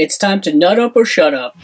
It's time to nut up or shut up.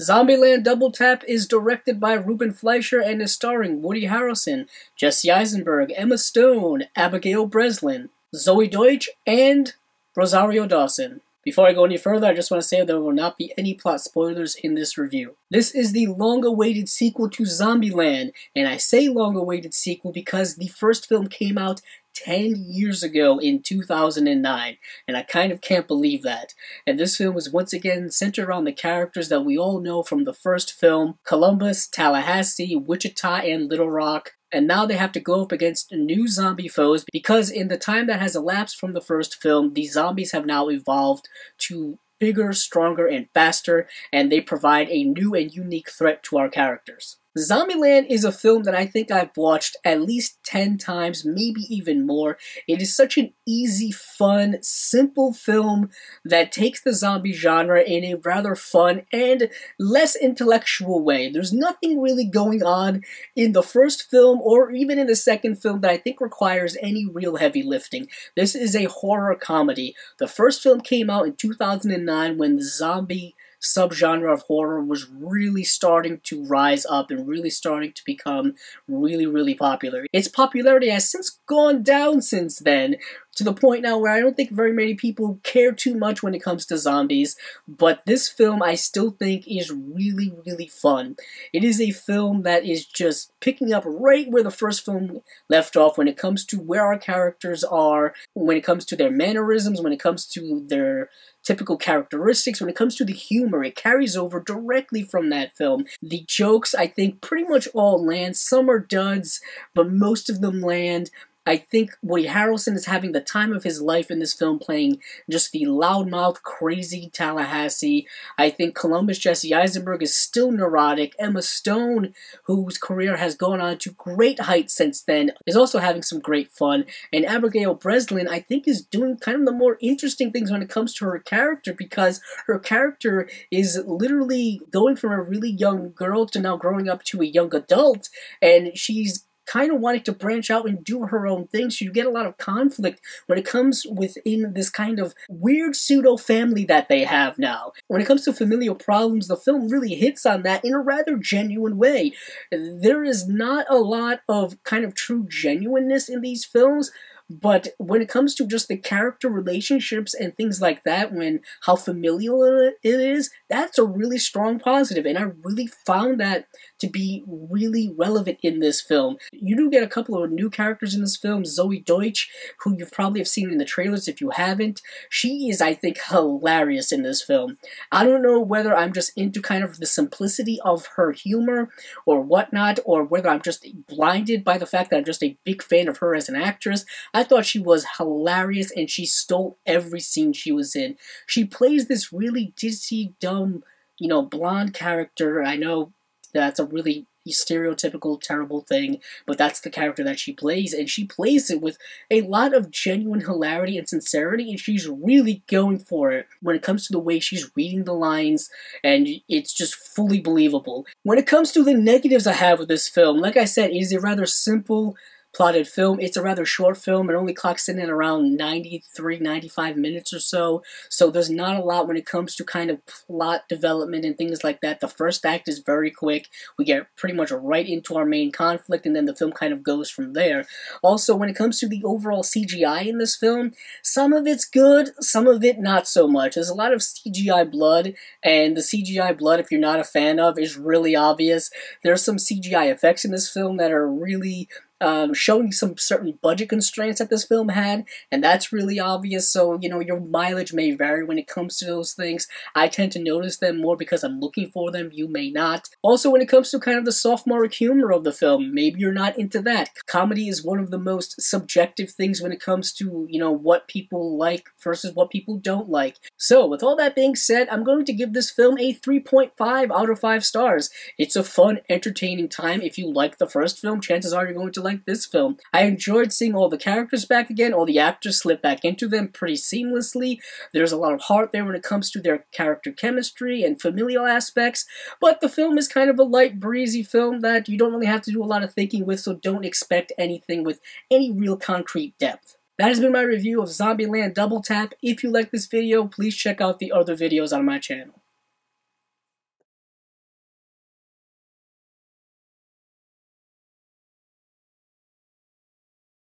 Zombieland Double Tap is directed by Ruben Fleischer and is starring Woody Harrelson, Jesse Eisenberg, Emma Stone, Abigail Breslin, Zoey Deutch, and Rosario Dawson. Before I go any further, I just want to say there will not be any plot spoilers in this review. This is the long-awaited sequel to Zombieland, and I say long-awaited sequel because the first film came out 10 years ago in 2009, and I kind of can't believe that. And this film was once again centered around the characters that we all know from the first film Columbus, Tallahassee, Wichita, and Little Rock. And now they have to go up against new zombie foes because in the time that has elapsed from the first film, the zombies have now evolved to bigger, stronger, and faster, and they provide a new and unique threat to our characters. Zombieland is a film that I think I've watched at least 10 times, maybe even more. It is such an easy, fun, simple film that takes the zombie genre in a rather fun and less intellectual way. There's nothing really going on in the first film or even in the second film that I think requires any real heavy lifting. This is a horror comedy. The first film came out in 2009 when the zombie subgenre of horror was really starting to rise up and really starting to become really, really popular. Its popularity has since gone down since then, to the point now where I don't think very many people care too much when it comes to zombies, but this film I still think is really, really fun. It is a film that is just picking up right where the first film left off when it comes to where our characters are, when it comes to their mannerisms, when it comes to their typical characteristics. When it comes to the humor, it carries over directly from that film. The jokes, I think, pretty much all land. Some are duds, but most of them land. I think Woody Harrelson is having the time of his life in this film, playing just the loudmouth, crazy Tallahassee. I think Columbus Jesse Eisenberg is still neurotic. Emma Stone, whose career has gone on to great heights since then, is also having some great fun. And Abigail Breslin, I think, is doing kind of the more interesting things when it comes to her character because her character is literally going from a really young girl to now growing up to a young adult, and she's kind of wanting to branch out and do her own thing. So you get a lot of conflict when it comes within this kind of weird pseudo family that they have now. When it comes to familial problems, the film really hits on that in a rather genuine way. There is not a lot of kind of true genuineness in these films, but when it comes to just the character relationships and things like that, when how familial it is, that's a really strong positive, and I really found that to be really relevant in this film. You do get a couple of new characters in this film, Zoey Deutch, who you probably have seen in the trailers if you haven't. She is, I think, hilarious in this film. I don't know whether I'm just into kind of the simplicity of her humor or whatnot, or whether I'm just blinded by the fact that I'm just a big fan of her as an actress. I thought she was hilarious and she stole every scene she was in. She plays this really dizzy, dumb, you know, blonde character. I know that's a really stereotypical, terrible thing, but that's the character that she plays, and she plays it with a lot of genuine hilarity and sincerity, and she's really going for it when it comes to the way she's reading the lines, and it's just fully believable. When it comes to the negatives I have with this film, like I said, it is a rather simple, plotted film. It's a rather short film. It only clocks in at around 93, 95 minutes or so. So there's not a lot when it comes to kind of plot development and things like that. The first act is very quick. We get pretty much right into our main conflict and then the film kind of goes from there. Also, when it comes to the overall CGI in this film, some of it's good, some of it not so much. There's a lot of CGI blood and the CGI blood, if you're not a fan of, is really obvious. There's some CGI effects in this film that are really um, showing some certain budget constraints that this film had, and that's really obvious. So, you know, your mileage may vary when it comes to those things. I tend to notice them more because I'm looking for them. You may not. Also, when it comes to kind of the sophomore humor of the film, maybe you're not into that. Comedy is one of the most subjective things when it comes to, you know, what people like versus what people don't like. So, with all that being said, I'm going to give this film a 3.5 out of 5 stars. It's a fun, entertaining time. If you like the first film, chances are you're going to like like this film. I enjoyed seeing all the characters back again, all the actors slip back into them pretty seamlessly. There's a lot of heart there when it comes to their character chemistry and familial aspects, but the film is kind of a light, breezy film that you don't really have to do a lot of thinking with, so don't expect anything with any real concrete depth. That has been my review of Zombieland Double Tap. If you like this video, please check out the other videos on my channel.